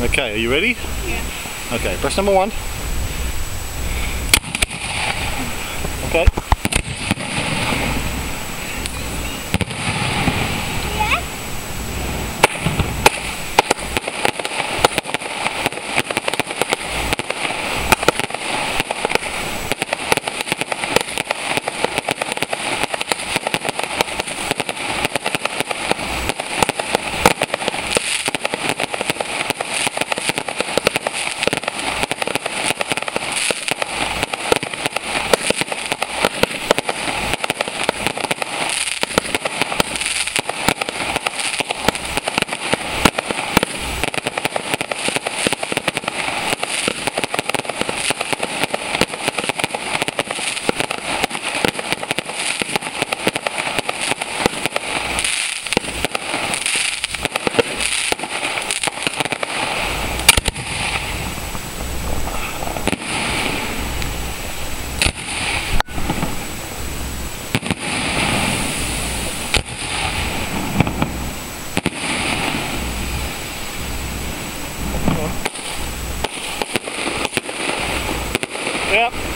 Okay, are you ready? Yeah. Okay, press number one. Okay. Yep.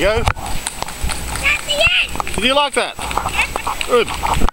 You go. That's the end. Did you like that? Good.